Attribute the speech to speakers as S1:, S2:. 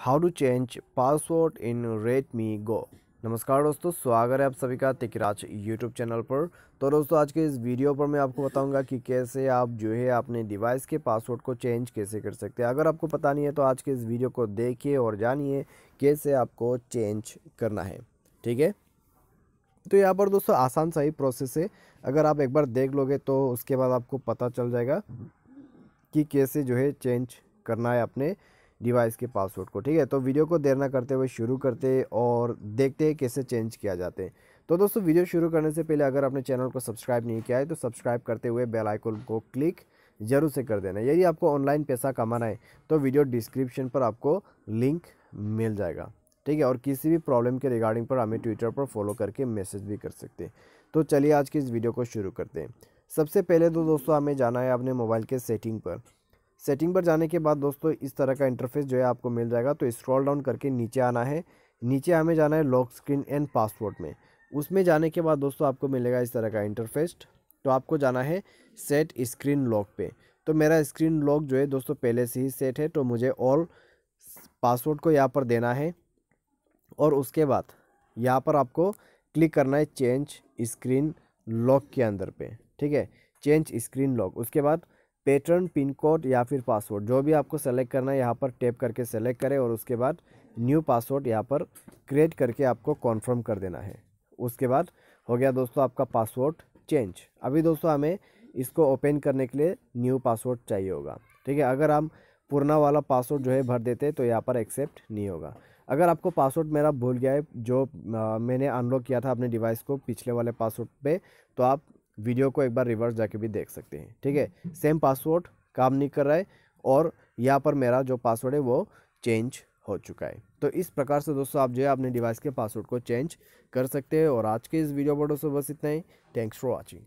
S1: How to change password in Redmi go नमस्कार दोस्तों, स्वागत है आप सभी का तिकराज यूट्यूब चैनल पर। तो दोस्तों, आज के इस वीडियो पर मैं आपको बताऊँगा कि कैसे आप जो है अपने डिवाइस के पासवर्ड को चेंज कैसे कर सकते हैं। अगर आपको पता नहीं है तो आज के इस वीडियो को देखिए और जानिए कैसे आपको चेंज करना है। ठीक है? तो यहाँ पर दोस्तों, आसान सा ही प्रोसेस है। अगर आप एक बार देख लोगे तो उसके बाद आपको पता चल जाएगा कि कैसे जो है चेंज करना है अपने। डिवाइस के पासवर्ड को, ठीक है? तो वीडियो को देर ना करते हुए शुरू करते और देखते हैं कैसे चेंज किया जाते हैं। तो दोस्तों, वीडियो शुरू करने से पहले अगर आपने चैनल को सब्सक्राइब नहीं किया है तो सब्सक्राइब करते हुए बेल आइकन को क्लिक ज़रूर से कर देना। यदि आपको ऑनलाइन पैसा कमाना है तो वीडियो डिस्क्रिप्शन पर आपको लिंक मिल जाएगा, ठीक है? और किसी भी प्रॉब्लम के रिगार्डिंग पर हमें ट्विटर पर फॉलो करके मैसेज भी कर सकते हैं। तो चलिए आज की इस वीडियो को शुरू करते हैं। सबसे पहले तो दोस्तों, हमें जाना है अपने मोबाइल के सेटिंग पर। सेटिंग पर जाने के बाद दोस्तों, इस तरह का इंटरफेस जो है आपको मिल जाएगा। तो स्क्रॉल डाउन करके नीचे आना है। नीचे हमें जाना है लॉक स्क्रीन एंड पासवर्ड में। उसमें जाने के बाद दोस्तों, आपको मिलेगा इस तरह का इंटरफेस तो आपको जाना है सेट स्क्रीन लॉक पे। तो मेरा स्क्रीन लॉक जो है दोस्तों, पहले से ही सेट है। तो मुझे ऑल पासवर्ड को यहाँ पर देना है। और उसके बाद यहाँ पर आपको क्लिक करना है चेंज स्क्रीन लॉक के अंदर पे। ठीक है? चेंज स्क्रीन लॉक उसके बाद पैटर्न पिन कोड या फिर पासवर्ड। जो भी आपको सेलेक्ट करना है यहाँ पर टैप करके सेलेक्ट करें और उसके बाद न्यू पासवर्ड यहाँ पर क्रिएट करके आपको कॉन्फर्म कर देना है। उसके बाद हो गया दोस्तों आपका पासवर्ड चेंज अभी दोस्तों हमें इसको ओपन करने के लिए न्यू पासवर्ड चाहिए होगा। ठीक है अगर हम पुराना वाला पासवर्ड जो है भर देते तो यहाँ पर एक्सेप्ट नहीं होगा। अगर आपको पासवर्ड मेरा भूल गया है जो आ, मैंने अनलॉक किया था अपने डिवाइस को पिछले वाले पासवर्ड पे तो आप वीडियो को एक बार रिवर्स जाके भी देख सकते हैं, ठीक है? सेम पासवर्ड काम नहीं कर रहा है और यहाँ पर मेरा जो पासवर्ड है वो चेंज हो चुका है। तो इस प्रकार से दोस्तों आप जो है अपने डिवाइस के पासवर्ड को चेंज कर सकते हैं और आज के इस वीडियो पर दोस्तों बस इतना ही। Thanks for watching